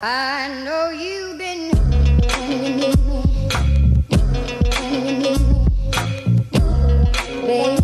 I know you've been. Baby.